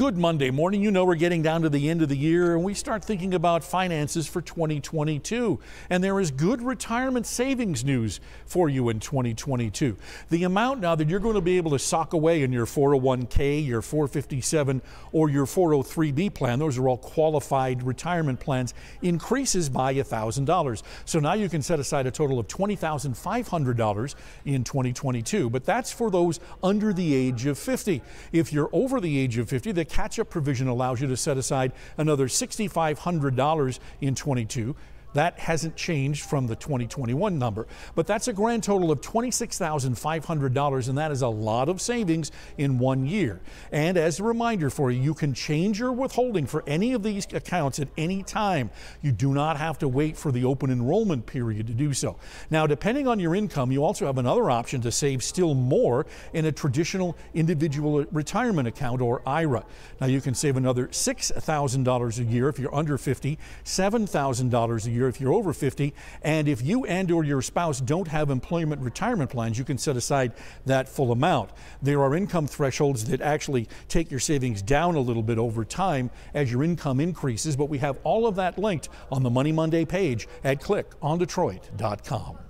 Good Monday morning. You know we're getting down to the end of the year and we start thinking about finances for 2022. And there is good retirement savings news for you in 2022. The amount now that you're going to be able to sock away in your 401k, your 457 or your 403b plan, those are all qualified retirement plans, increases by $1,000. So now you can set aside a total of $20,500 in 2022. But that's for those under the age of 50. If you're over the age of 50, the catch up provision allows you to set aside another $6,500 in 22 that hasn't changed from the 2021 number, but that's a grand total of $26,500, and that is a lot of savings in one year. And as a reminder for you, you can change your withholding for any of these accounts at any time. You do not have to wait for the open enrollment period to do so. Now, depending on your income, you also have another option to save still more in a traditional individual retirement account or IRA. Now, you can save another $6,000 a year if you're under 50, $7,000 a year if you're over 50. And if you and or your spouse don't have employment retirement plans, you can set aside that full amount. There are income thresholds that actually take your savings down a little bit over time as your income increases, but we have all of that linked on the Money Monday page at clickondetroit.com.